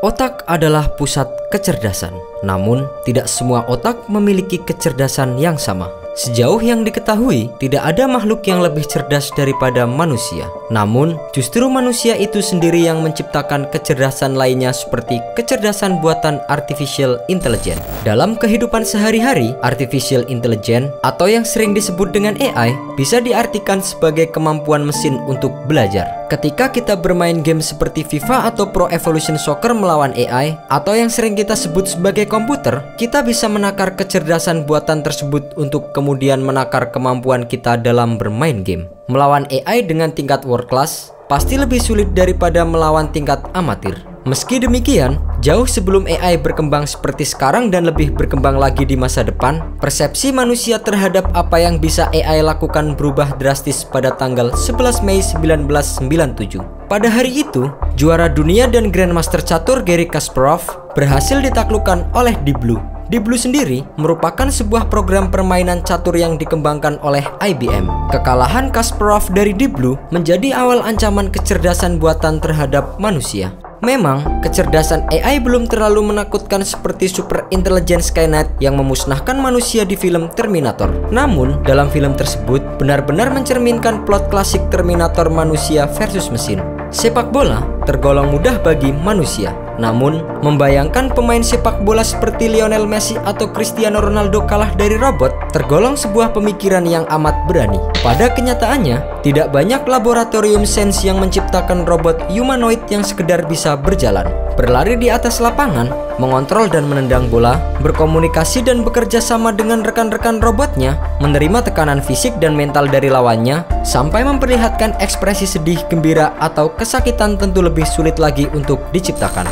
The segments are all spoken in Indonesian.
Otak adalah pusat kecerdasan, namun tidak semua otak memiliki kecerdasan yang sama. Sejauh yang diketahui, tidak ada makhluk yang lebih cerdas daripada manusia. Namun, justru manusia itu sendiri yang menciptakan kecerdasan lainnya seperti kecerdasan buatan artificial intelligence. Dalam kehidupan sehari-hari, artificial intelligence atau yang sering disebut dengan AI bisa diartikan sebagai kemampuan mesin untuk belajar. Ketika kita bermain game seperti FIFA atau Pro Evolution Soccer melawan AI atau yang sering kita sebut sebagai komputer, kita bisa menakar kecerdasan buatan tersebut untuk kemudian menakar kemampuan kita dalam bermain game. Melawan AI dengan tingkat world class pasti lebih sulit daripada melawan tingkat amatir. Meski demikian, jauh sebelum AI berkembang seperti sekarang dan lebih berkembang lagi di masa depan, persepsi manusia terhadap apa yang bisa AI lakukan berubah drastis pada tanggal 11 Mei 1997. Pada hari itu, juara dunia dan Grandmaster catur Gary Kasparov berhasil ditaklukkan oleh Deep Blue. Deep Blue sendiri merupakan sebuah program permainan catur yang dikembangkan oleh IBM. Kekalahan Kasparov dari Deep Blue menjadi awal ancaman kecerdasan buatan terhadap manusia. Memang, kecerdasan AI belum terlalu menakutkan seperti super intelligence Skynet yang memusnahkan manusia di film Terminator. Namun, dalam film tersebut benar-benar mencerminkan plot klasik Terminator manusia versus mesin. Sepak bola tergolong mudah bagi manusia, namun, membayangkan pemain sepak bola seperti Lionel Messi atau Cristiano Ronaldo kalah dari robot tergolong sebuah pemikiran yang amat berani. Pada kenyataannya, tidak banyak laboratorium sains yang menciptakan robot humanoid yang sekedar bisa berjalan, berlari di atas lapangan, mengontrol dan menendang bola, berkomunikasi dan bekerja sama dengan rekan-rekan robotnya, menerima tekanan fisik dan mental dari lawannya, sampai memperlihatkan ekspresi sedih, gembira, atau kesakitan tentu lebih sulit lagi untuk diciptakan.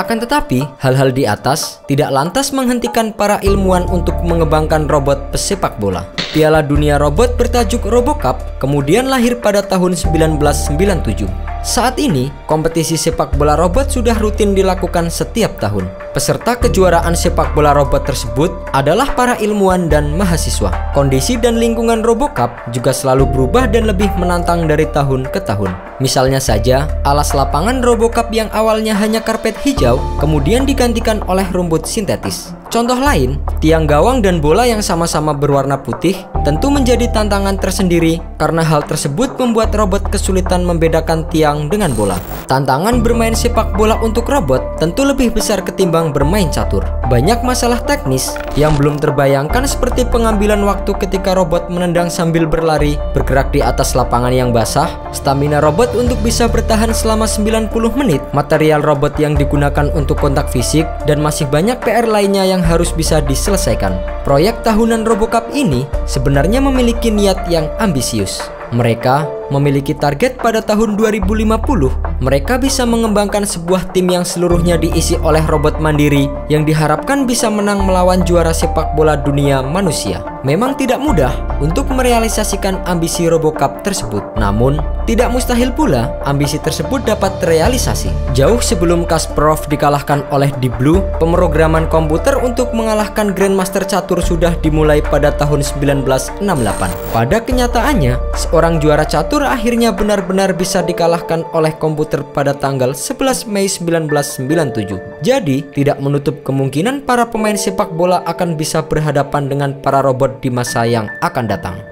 Akan tetapi, hal-hal di atas tidak lantas menghentikan para ilmuwan untuk mengembangkan robot pesepak bola. Piala Dunia Robot bertajuk RoboCup kemudian lahir pada tahun 1997. Saat ini, kompetisi sepak bola robot sudah rutin dilakukan setiap tahun. Peserta kejuaraan sepak bola robot tersebut adalah para ilmuwan dan mahasiswa. Kondisi dan lingkungan RoboCup juga selalu berubah dan lebih menantang dari tahun ke tahun. Misalnya saja, alas lapangan RoboCup yang awalnya hanya karpet hijau, kemudian digantikan oleh rumput sintetis. Contoh lain, tiang gawang dan bola yang sama-sama berwarna putih tentu menjadi tantangan tersendiri karena hal tersebut membuat robot kesulitan membedakan tiang dengan bola. Tantangan bermain sepak bola untuk robot tentu lebih besar ketimbang bermain catur. Banyak masalah teknis yang belum terbayangkan seperti pengambilan waktu ketika robot menendang sambil berlari, bergerak di atas lapangan yang basah, stamina robot untuk bisa bertahan selama 90 menit, material robot yang digunakan untuk kontak fisik, dan masih banyak PR lainnya yang harus bisa diselesaikan. Proyek tahunan RoboCup ini sebenarnya memiliki niat yang ambisius. Mereka memiliki target pada tahun 2050, mereka bisa mengembangkan sebuah tim yang seluruhnya diisi oleh robot mandiri yang diharapkan bisa menang melawan juara sepak bola dunia manusia. Memang tidak mudah untuk merealisasikan ambisi RoboCup tersebut, namun tidak mustahil pula ambisi tersebut dapat terrealisasi. Jauh sebelum Kasparov dikalahkan oleh Deep Blue, pemrograman komputer untuk mengalahkan Grandmaster catur sudah dimulai pada tahun 1968. Pada kenyataannya, seorang juara catur Arthur akhirnya benar-benar bisa dikalahkan oleh komputer pada tanggal 11 Mei 1997. Jadi, tidak menutup kemungkinan para pemain sepak bola akan bisa berhadapan dengan para robot di masa yang akan datang.